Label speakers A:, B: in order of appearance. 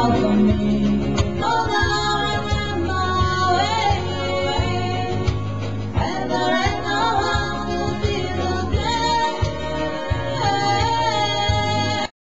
A: follow me.